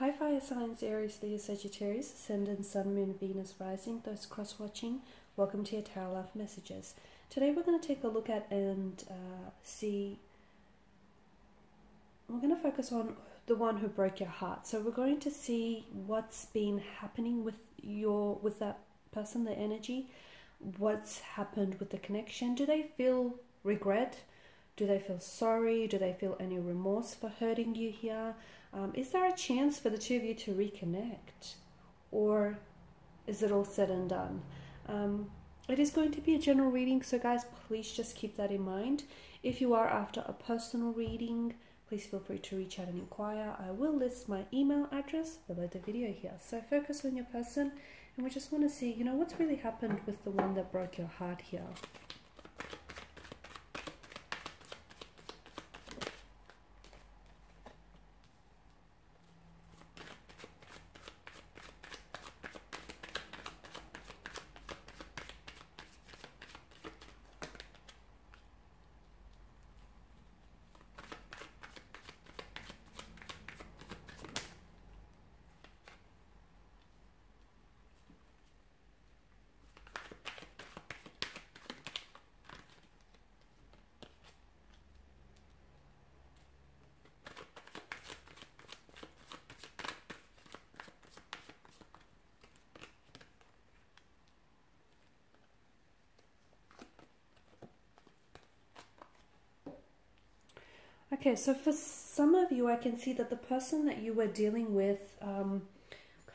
Hi, fire signs Aries, Leo, Sagittarius, Ascendant, Sun, Moon, Venus, Rising, those cross watching. Welcome to your Tarot Love Messages. Today we're going to take a look at and uh, see. We're going to focus on the one who broke your heart. So we're going to see what's been happening with your with that person, the energy. What's happened with the connection? Do they feel regret? Do they feel sorry? Do they feel any remorse for hurting you here? Um, is there a chance for the two of you to reconnect? Or is it all said and done? Um, it is going to be a general reading, so guys, please just keep that in mind. If you are after a personal reading, please feel free to reach out and inquire. I will list my email address below the video here. So focus on your person, and we just want to see, you know, what's really happened with the one that broke your heart here. Okay, so for some of you, I can see that the person that you were dealing with um,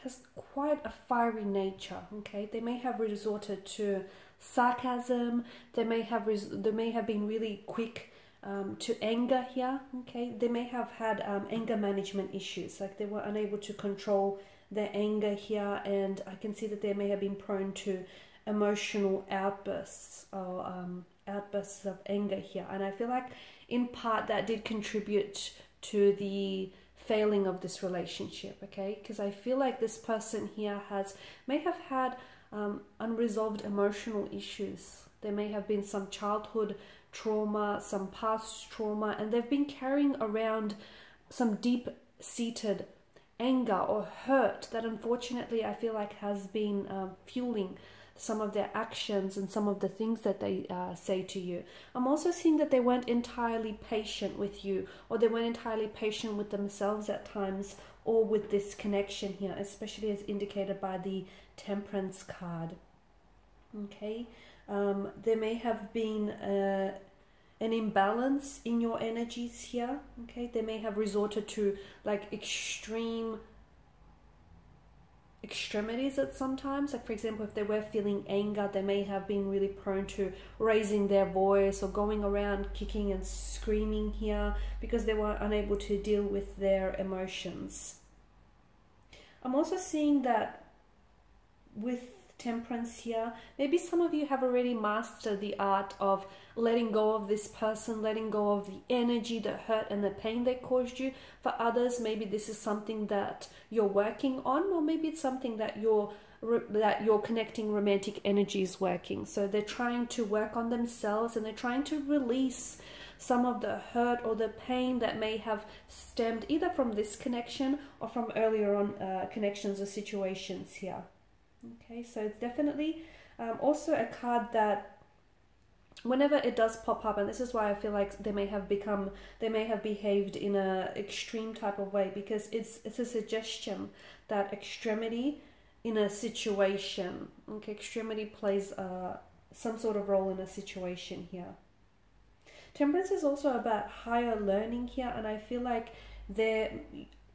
has quite a fiery nature. Okay, they may have resorted to sarcasm. They may have they may have been really quick um, to anger here. Okay, they may have had um, anger management issues, like they were unable to control their anger here, and I can see that they may have been prone to emotional outbursts or um, outbursts of anger here, and I feel like in part that did contribute to the failing of this relationship okay? Because i feel like this person here has may have had um, unresolved emotional issues. There may have been some childhood trauma some past trauma and they've been carrying around some deep seated anger or hurt that unfortunately i feel like has been um, fueling some of their actions and some of the things that they uh, say to you. I'm also seeing that they weren't entirely patient with you, or they weren't entirely patient with themselves at times, or with this connection here, especially as indicated by the Temperance card. Okay, um, there may have been uh, an imbalance in your energies here. Okay, they may have resorted to like extreme extremities at sometimes. Like, for example, if they were feeling anger, they may have been really prone to raising their voice or going around kicking and screaming here because they were unable to deal with their emotions. I'm also seeing that with temperance here. Maybe some of you have already mastered the art of letting go of this person, letting go of the energy, the hurt, and the pain they caused you. For others, maybe this is something that you're working on, or maybe it's something that you're that your connecting romantic energy is working. So they're trying to work on themselves and they're trying to release some of the hurt or the pain that may have stemmed either from this connection or from earlier on uh, connections or situations here. Okay, so it's definitely um, also a card that whenever it does pop up and this is why i feel like they may have become they may have behaved in a extreme type of way because it's it's a suggestion that extremity in a situation okay extremity plays uh, some sort of role in a situation here. Temperance is also about higher learning here and i feel like there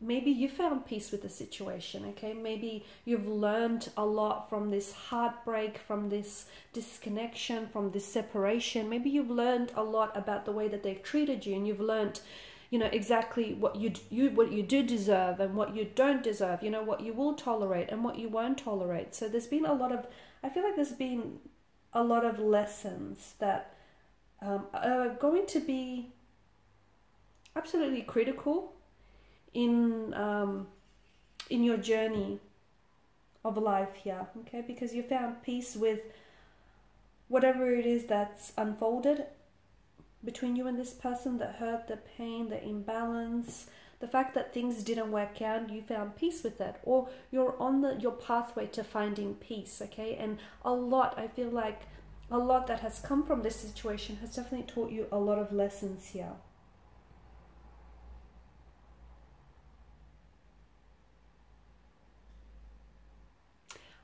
maybe you found peace with the situation okay? Maybe you've learned a lot from this heartbreak from this disconnection from this separation. Maybe you've learned a lot about the way that they've treated you and you've learned you know exactly what you you what you do deserve and what you don't deserve you know what you will tolerate and what you won't tolerate. So there's been a lot of i feel like there's been a lot of lessons that um, are going to be absolutely critical in um, in your journey of life here okay? Because you found peace with whatever it is that's unfolded between you and this person the hurt the pain the imbalance the fact that things didn't work out you found peace with that. Or you're on the your pathway to finding peace okay? And a lot i feel like a lot that has come from this situation has definitely taught you a lot of lessons here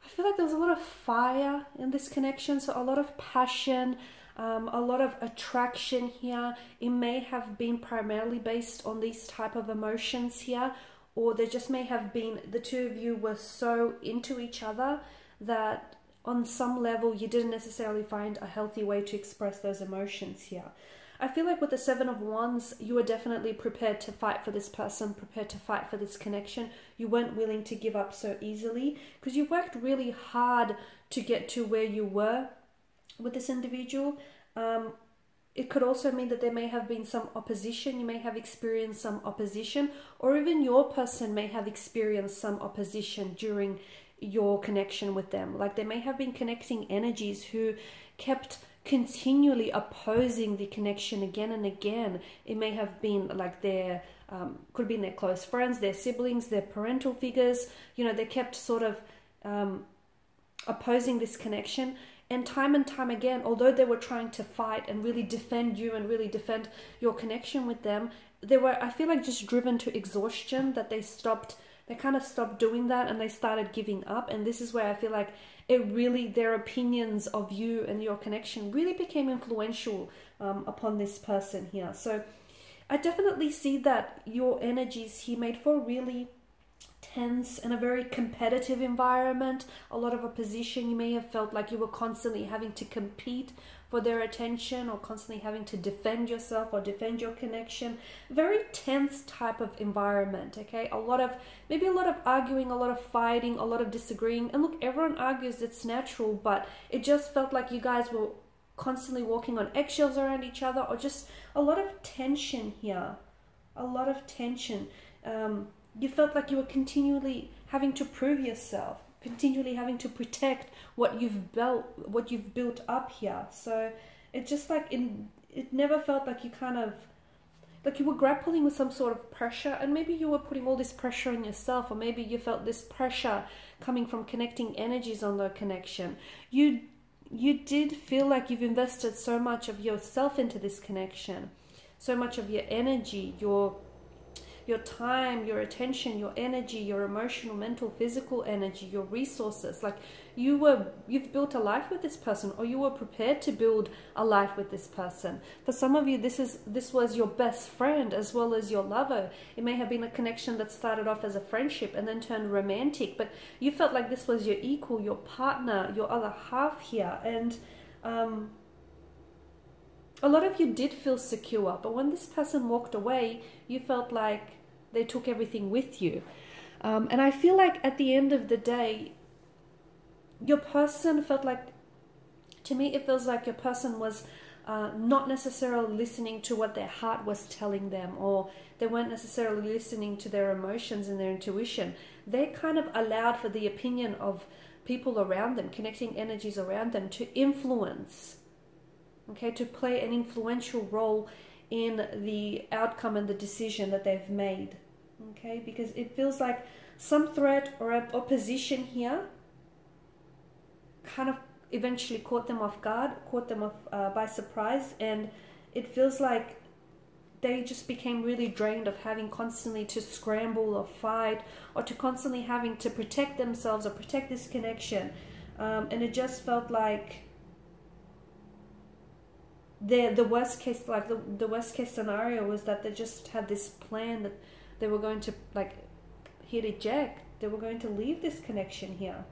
I feel like there's a lot of fire in this connection, so a lot of passion, um, a lot of attraction here. It may have been primarily based on these type of emotions here, or there just may have been the two of you were so into each other that on some level you didn't necessarily find a healthy way to express those emotions here. I feel like with the Seven of Wands, you were definitely prepared to fight for this person, prepared to fight for this connection. You weren't willing to give up so easily because you worked really hard to get to where you were with this individual. Um, it could also mean that there may have been some opposition. You may have experienced some opposition, or even your person may have experienced some opposition during your connection with them. Like there may have been connecting energies who kept continually opposing the connection again and again. It may have been like their um, could have been their close friends, their siblings, their parental figures. You know, they kept sort of um, opposing this connection. And time and time again, although they were trying to fight and really defend you and really defend your connection with them, they were, I feel like, just driven to exhaustion that they stopped, they kind of stopped doing that and they started giving up. And this is where I feel like it really, their opinions of you and your connection really became influential um, upon this person here. So I definitely see that your energies he made for really tense and a very competitive environment, a lot of opposition. You may have felt like you were constantly having to compete for their attention or constantly having to defend yourself or defend your connection. Very tense type of environment, okay? A lot of, maybe a lot of arguing, a lot of fighting, a lot of disagreeing. And look, everyone argues, it's natural, but it just felt like you guys were constantly walking on eggshells around each other or just a lot of tension here. A lot of tension. Um, you felt like you were continually having to prove yourself continually having to protect what you've built what you've built up here. So it just like in it never felt like you kind of like you were grappling with some sort of pressure. And maybe you were putting all this pressure on yourself or maybe you felt this pressure coming from connecting energies on the connection. You you did feel like you've invested so much of yourself into this connection so much of your energy your your time, your attention, your energy, your emotional, mental, physical energy, your resources. Like you were, you've built a life with this person, or you were prepared to build a life with this person. For some of you, this is this was your best friend as well as your lover. It may have been a connection that started off as a friendship and then turned romantic, but you felt like this was your equal, your partner, your other half here, and. Um, a lot of you did feel secure, but when this person walked away, you felt like they took everything with you. Um, and I feel like at the end of the day, your person felt like, to me, it feels like your person was uh, not necessarily listening to what their heart was telling them, or they weren't necessarily listening to their emotions and their intuition. They kind of allowed for the opinion of people around them, connecting energies around them, to influence, okay, to play an influential role in the outcome and the decision that they've made. Okay, because it feels like some threat or opposition here kind of eventually caught them off guard, caught them off uh, by surprise, and it feels like they just became really drained of having constantly to scramble or fight or to constantly having to protect themselves or protect this connection. Um, and it just felt like the the worst case like the, the worst case scenario was that they just had this plan that they were going to like hit eject. They were going to leave this connection here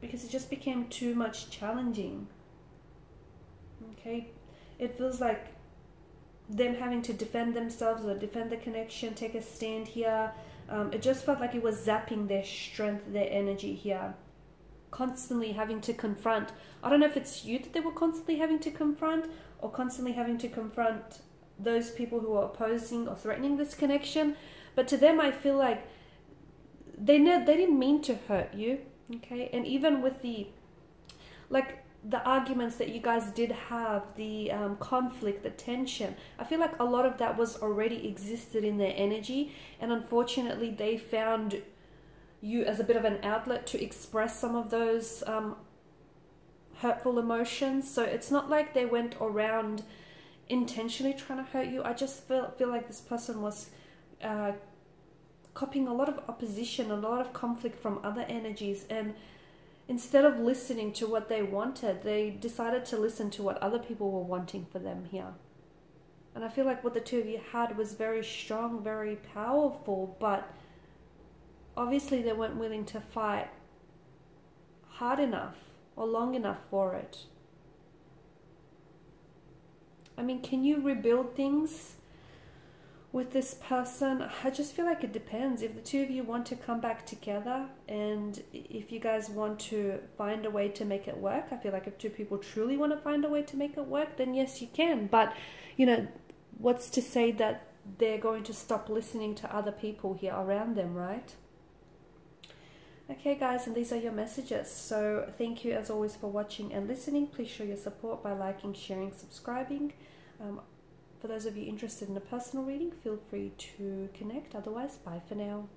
because it just became too much challenging. Okay? It feels like them having to defend themselves or defend the connection take a stand here um, it just felt like it was zapping their strength their energy here. Constantly having to confront. I don't know if it's you that they were constantly having to confront or constantly having to confront those people who are opposing or threatening this connection. But to them, I feel like they know they didn't mean to hurt you, okay? And even with the, like, the arguments that you guys did have, the um, conflict, the tension, I feel like a lot of that was already existed in their energy, and unfortunately, they found you as a bit of an outlet to express some of those um, hurtful emotions. So it's not like they went around intentionally trying to hurt you. I just feel feel like this person was uh, copying a lot of opposition, a lot of conflict from other energies, and instead of listening to what they wanted, they decided to listen to what other people were wanting for them here. And I feel like what the two of you had was very strong, very powerful, but obviously they weren't willing to fight hard enough or long enough for it. I mean, can you rebuild things with this person, I just feel like it depends. If the two of you want to come back together and if you guys want to find a way to make it work, I feel like if two people truly want to find a way to make it work, then yes, you can. But, you know, what's to say that they're going to stop listening to other people here around them, right? Okay, guys, and these are your messages. So, thank you as always for watching and listening. Please show your support by liking, sharing, subscribing. Um, for those of you interested in a personal reading, feel free to connect. Otherwise, bye for now.